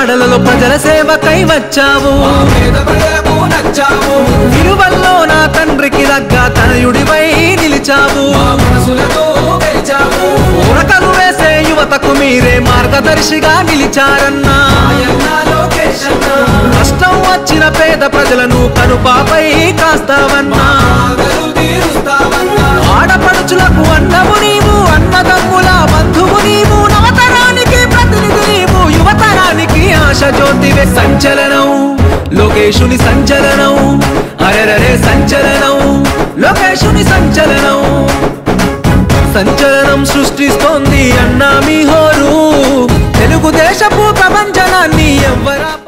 వాడలలో ప్రజల సేవకై వచ్చావు. మా నా తండ్రికి దగ్గ తనయుడివై నిలిచావు. ఉరకలు వేసే యువతకు మీరే మార్గదర్శిగా నిలిచారన్నా. ఆయన్న కష్టం వచ్చిన పేద ప్రజలను కనుపాపై కాస్త జ్యోతివే సంచలనం. లోకేశుని సంచలనం. అరరరే సంచలనం. లోకేశుని సంచలనం. సంచలనం సృష్టిస్తోంది అన్నా మీ హోరు. తెలుగుదేశపు ప్రపంచనాన్ని ఎవ్వరా